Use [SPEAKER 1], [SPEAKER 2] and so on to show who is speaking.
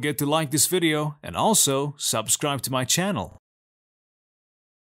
[SPEAKER 1] forget to like this video and also subscribe to my channel.